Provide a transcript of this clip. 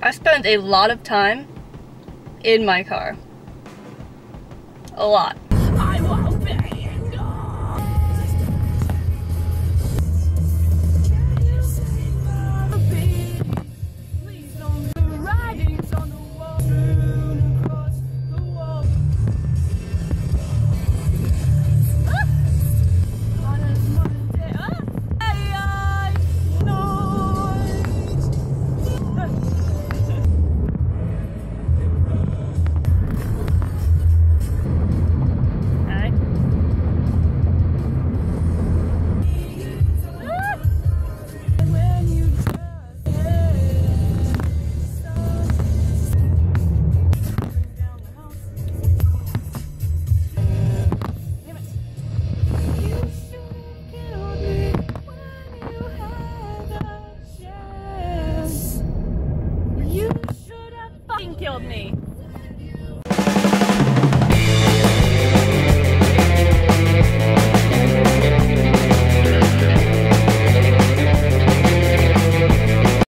I spent a lot of time in my car. A lot. killed me.